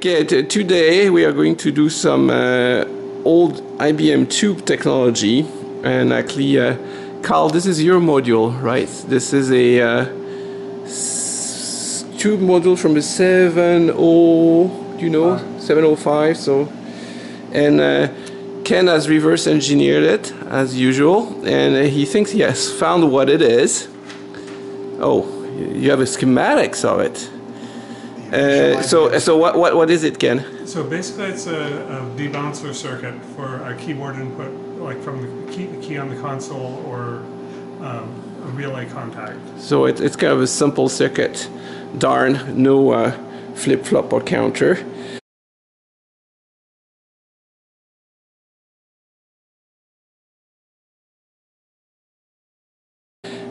Okay, today we are going to do some uh, old IBM tube technology. And actually uh, Carl this is your module right? This is a uh, tube module from a 70 you know? 705 so. And uh, Ken has reverse engineered it as usual. And uh, he thinks he has found what it is. Oh you have a schematics of it uh, so, so what, what, what is it, Ken? So basically, it's a, a debouncer circuit for a keyboard input, like from the key, the key on the console or um, a relay contact. So it, it's kind of a simple circuit. Darn, no uh, flip flop or counter.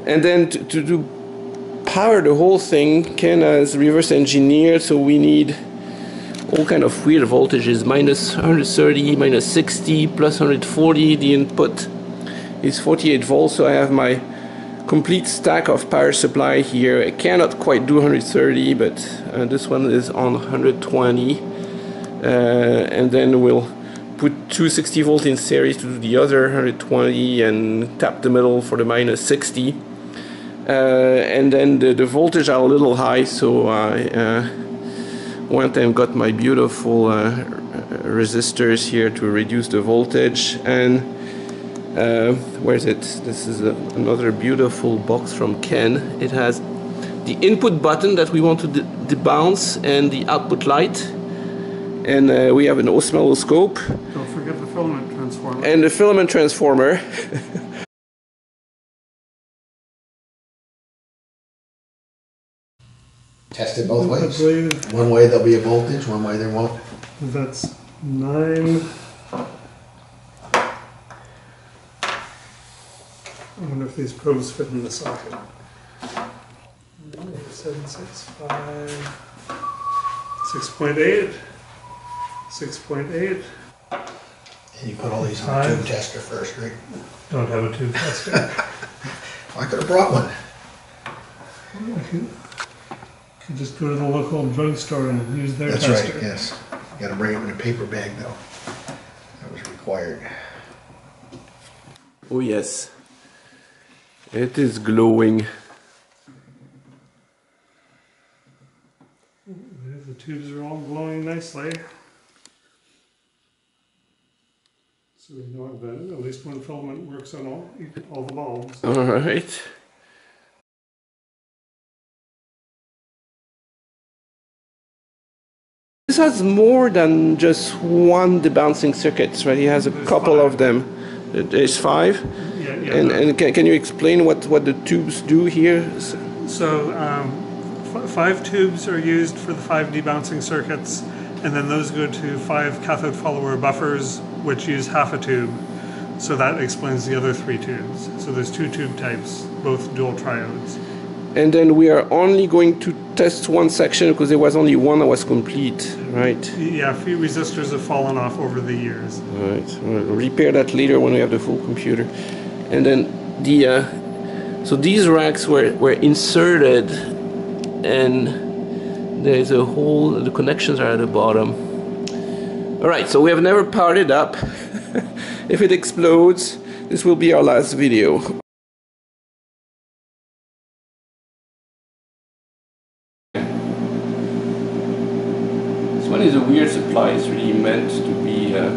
And then to, to do power the whole thing, Ken has reverse engineered, so we need all kind of weird voltages, minus 130, minus 60, plus 140, the input is 48 volts, so I have my complete stack of power supply here. I cannot quite do 130, but uh, this one is on 120, uh, and then we'll put 260 volt in series to do the other 120 and tap the middle for the minus 60 uh, and then the, the voltage are a little high so I uh, went and got my beautiful uh, resistors here to reduce the voltage. And uh, where is it? This is a, another beautiful box from Ken. It has the input button that we want to debounce and the output light. And uh, we have an oscilloscope don't forget the filament transformer. And the filament transformer Test it both ways. One way there'll be a voltage, one way there won't. That's nine. I wonder if these probes fit in the socket. Seven, six, five, six point eight, six point eight. And you put all these in the tube tester first, right? Don't have a tube tester. I could have brought one. You just go to the local drugstore and use their That's tester. right, yes. You gotta bring them in a paper bag though. That was required. Oh yes. It is glowing. The tubes are all glowing nicely. So we know that at least one filament works on all, all the bulbs. All right. This has more than just one debouncing circuit, right? He has a There's couple five. of them. There's five. Yeah, yeah. And, and can, can you explain what, what the tubes do here? So um, five tubes are used for the five debouncing circuits, and then those go to five cathode follower buffers, which use half a tube. So that explains the other three tubes. So there's two tube types, both dual triodes and then we are only going to test one section because there was only one that was complete, right? Yeah, a few resistors have fallen off over the years. All right, we'll repair that later when we have the full computer. And then the, uh, so these racks were, were inserted and there's a hole, the connections are at the bottom. All right, so we have never powered it up. if it explodes, this will be our last video. one is a weird supply. It's really meant to be uh,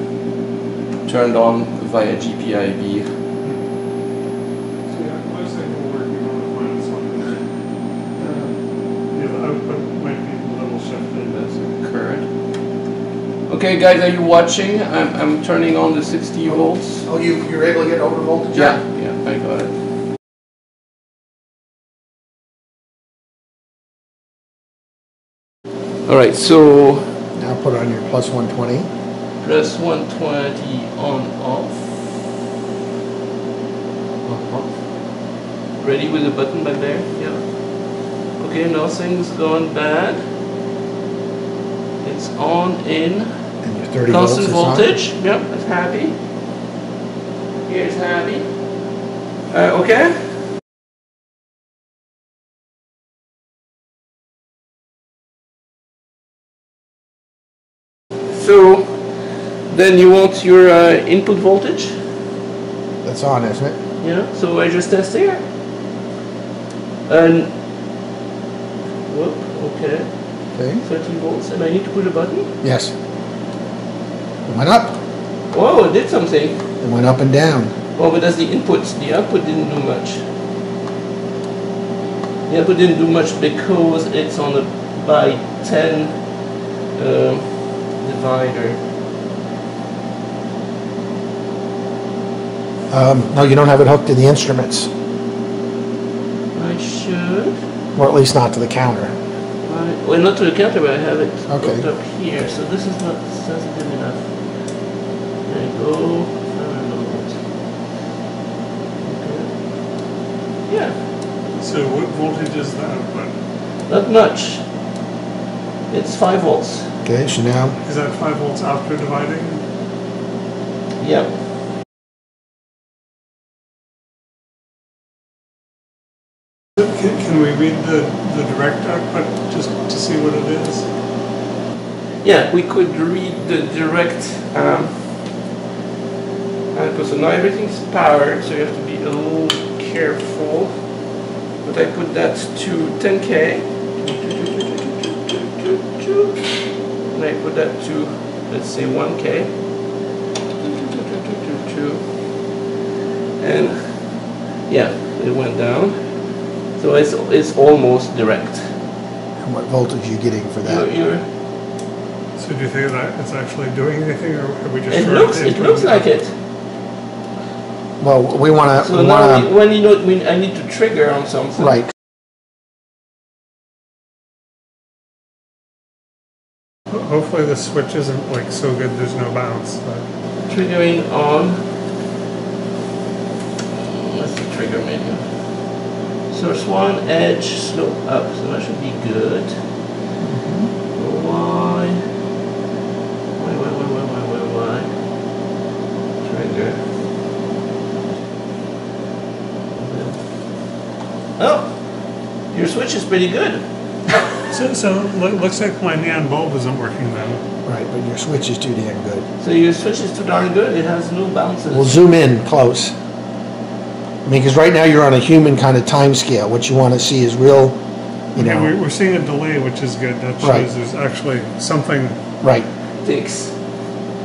turned on via GPIB. Okay, guys, are you watching? I'm, I'm turning on the 60 volts. Oh, you, you're able to get over voltage? Yeah, yeah, I got it. All right, so now put on your plus 120. Plus 120 on off. Uh -huh. Ready with the button back there? Yeah. Okay, nothing's gone bad. It's on in. And your 30 Constant voltage. On. Yep, that's happy. Here's happy. Uh, okay. So then you want your uh, input voltage? That's on, isn't it? Yeah. So I just test here. And whoop, okay, Okay. 13 volts, and I need to push a button. Yes. It went up. Whoa, it did something. It went up and down. Well, but that's the input. The output didn't do much. The output didn't do much because it's on a by 10 um, divider. Um, no, you don't have it hooked to the instruments, I should. Or at least not to the counter. Right. Well, not to the counter, but I have it Okay. hooked up here. So this is not sensitive enough. There you go. Okay. Yeah, So what voltage is that? output? not much. It's 5 volts. Okay, so now, Is that 5 volts after dividing? Yeah. Can, we read the, the direct output just to see what it is? Yeah, we could read the direct um, output. So now everything's powered, so you have to be a little careful. But I put that to 10k. And I put that to, let's say, 1k. And yeah, it went down. So it's, it's almost direct. and what voltage are you getting for You're, that? you're, So do you think that it's actually doing anything or have we just it looks, it looks like it. Well, we wanna, So now, we- wanna, when you know, when I need to trigger on something. right, Hopefully the switch isn't like so good there's no bounce. But Triggering on. What's the trigger menu? Source one, edge, slope up. So that should be good. Why? Why, why, why, why, why, why, why? Trigger. Oh! Your switch is pretty good. so, so lo- looks like my neon bulb isn't working then. right, but your switch is too damn good. So your switch is too darn good. It has no bounces. We'll zoom in close. I mean, because right now you're on a human kind of time scale. What you want to see is real, you Yeah, we're, know, we're seeing a delay, which is good. That shows Right. there's actually something. right. takes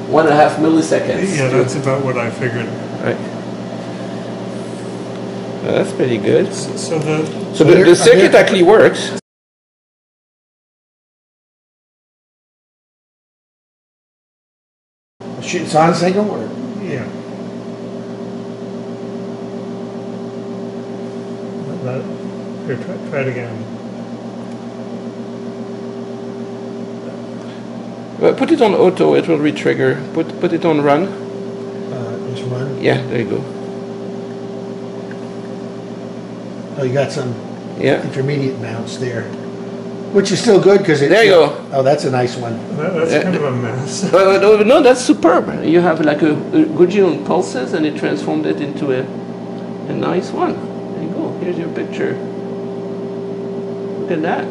one and a half milliseconds. Yeah, to- that's about what I figured. right. Well, that's pretty good. So the So the, the circuit there- actually works. Shoot, It's on signal or? yeah. That, here, try, try it again. Well, put it on auto, it will re-trigger. Put put it on run. Uh, just run. Yeah, there you go. Oh, you got some Yeah. intermediate bounce there, which is still good because it's. There you go. Oh, that's a nice one. That, that's Uh, kind of a mess. Well, no, no, that's superb. You have like a, a Gaussian pulses, and it transformed it into a a nice one. There you go. Here's your picture. Look at that.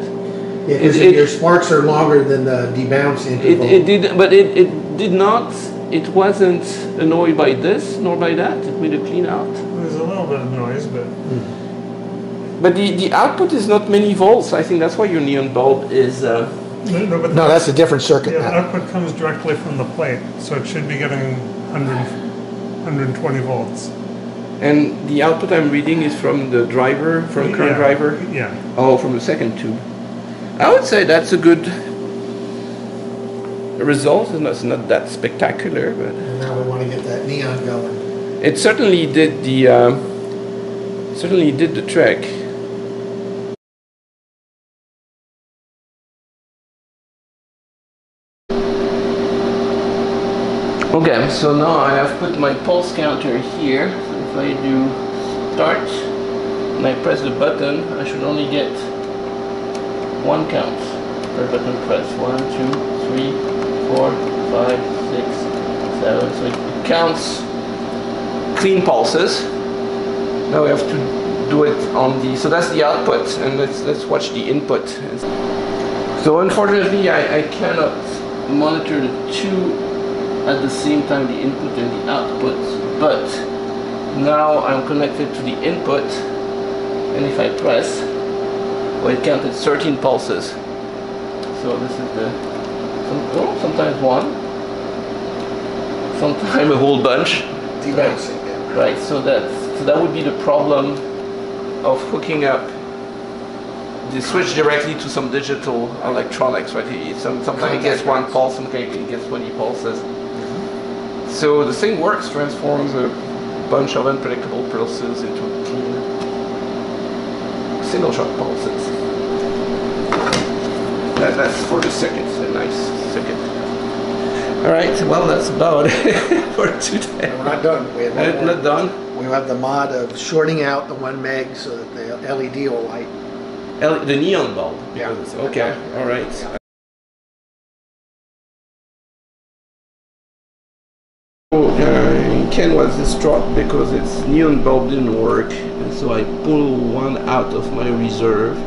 Yeah, because It- it- your sparks are longer than the debounce It, interval. it did, but it, it did not. It wasn't annoyed by this nor by that. It made a clean out. There's a little bit of noise, but But the, the output is not many volts. I think that's why your neon bulb is. Uh, no, no, but No, that's a different circuit the now. output comes directly from the plate, so it should be getting 100, 120 volts. And the output I'm reading is from the driver, from current Yeah, driver. Yeah. Oh, from the second tube. I would say that's a good result. and It's not that spectacular, but And now we want to get that neon going. it certainly did the uh, certainly did the trick. Okay, so now I have put my pulse counter here. I do start and I press the button, I should only get one count per button press. One, two, three, four, five, six, seven. So it counts clean pulses. Now we have to do it on the, so that's the output and let's, let's watch the input. So unfortunately I, I cannot monitor the two at the same time, the input and the output. But now I'm connected to the input, and if I press, well, it counted 13 pulses. So this is the, some, oh, sometimes one, sometimes a whole bunch. Debouncing. Right, so that so that would be the problem of hooking up the switch directly to some digital electronics, right? Some, sometimes it gets one pulse, sometimes it gets 20 pulses. So the thing works, transforms a bunch of unpredictable pulses into clean single shot pulses. That, that's for the circuit, a nice second. All right, well that's about it for today. And we're not done. We have one more. Not done. We have the mod of shorting out the one meg so that the LED will light. L- the neon bulb. Yeah. Okay. All right. Oh, Ken was distraught because its neon bulb didn't work, and so I pulled one out of my reserve,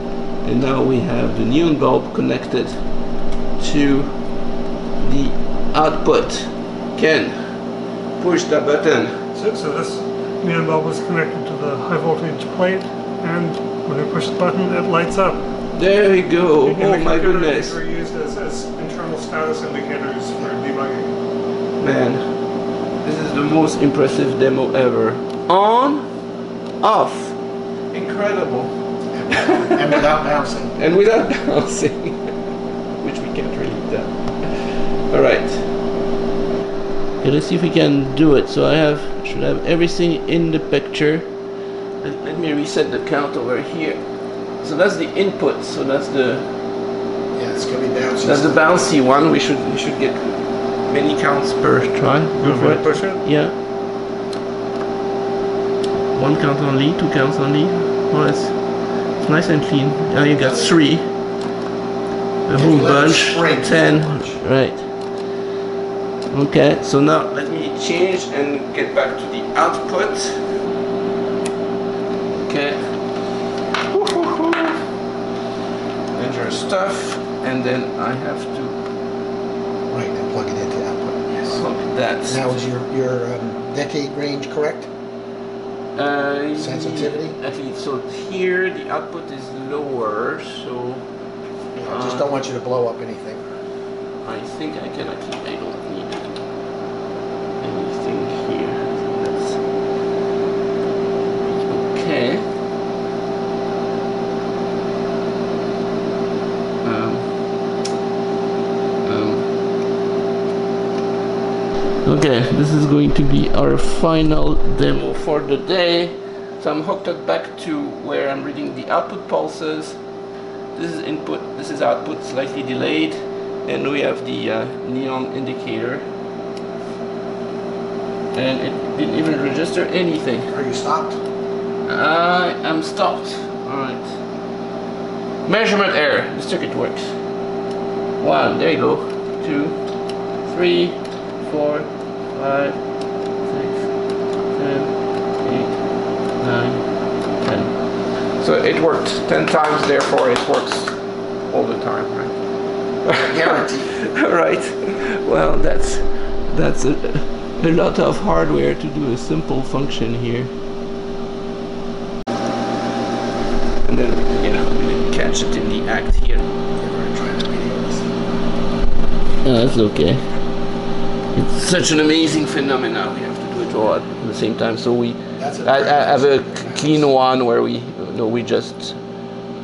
and now we have the neon bulb connected to the output. Ken, push the button. So, so this neon bulb is connected to the high voltage plate, and when we push the button, it lights up. There we go. In Oh my goodness. These were used as, as internal status indicators for debugging. Man, the most impressive demo ever. On, off. Incredible. And without bouncing. And without bouncing, which we can't really tell. Alright. Okay, let's see if we can do it. So I have, should have everything in the picture. Let, let me reset the count over here. So that's the input, so that's the Yeah, it's gonna be bouncing. that's the bouncy one. We should we should get many counts per try. Go for it. Push. Yeah. One count only, two counts only. Oh, it's, it's nice and clean. Now you got three. A whole bunch. Ten. Right. Okay, so now let me change and get back to the output. Okay. Enter stuff, and then I have to Right, and plug it into output. Yes. hook that. Now is your, your um, decade range correct? Uh, Sensitivity? At least, so here the output is lower, so I just don't want you to blow up anything. I think I can actually, I don't need anything here. That's okay. Um, um, okay, this is going to be our final demo for the day. So I'm hooked up back to where I'm reading the output pulses. This is input, this is output, slightly delayed. And we have the uh, neon indicator. And it didn't even register anything. Are you stopped? I am stopped. Alright. Measurement error. The circuit works. One, there you go. Two, three, four, five, six, seven, eight, nine, ten. So it worked ten times, therefore it works all the time, right? Guaranteed. Alright. Well, that's that's a, a lot of hardware to do a simple function here. And then, you know, we catch it in the act here. We're trying to video this. No, that's okay. It's such an amazing phenomenon. We have to do it all at the same time. So we, I, I have a clean one where we, no, we just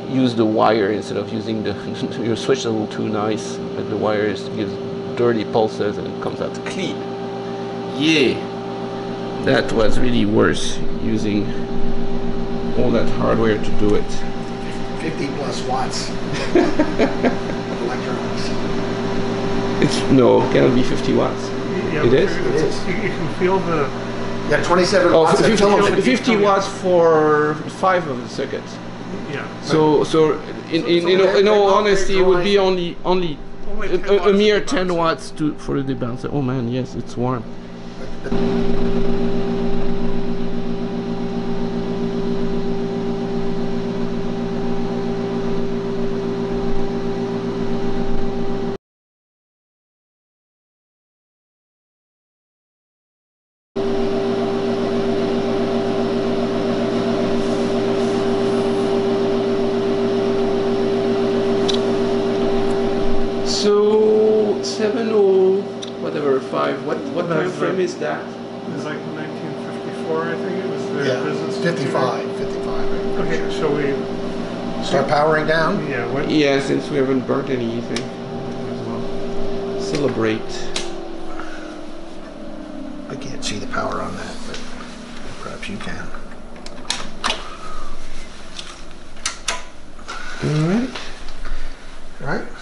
use the wire instead of using the. your switch is a little too nice, but the wire is, gives dirty pulses and it comes out clean. Yeah, that was really worse using all that hardware to do it. 50 plus watts. Electrons. It's no, cannot be 50 watts. Yeah, It is? It is. You, you can feel the Yeah, 27 Oh, watts of 50, television. 50 watts for five of the circuits. yeah. So, so in, in, so in, they're- in all honesty, it would be drawing- only only Only 10 a, a, a watts mere of 10 debouncer. watts to for the debouncer. Oh man, yes, it's warm. So seven or whatever five. What what That's time frame is that? It was like 1954, I think it was their Yeah, business. 55, 55. Okay, shall we? Start powering down? Yeah. What? Yeah, since we haven't burnt anything. Celebrate. I can't see the power on that, but perhaps you can. Alright. All right.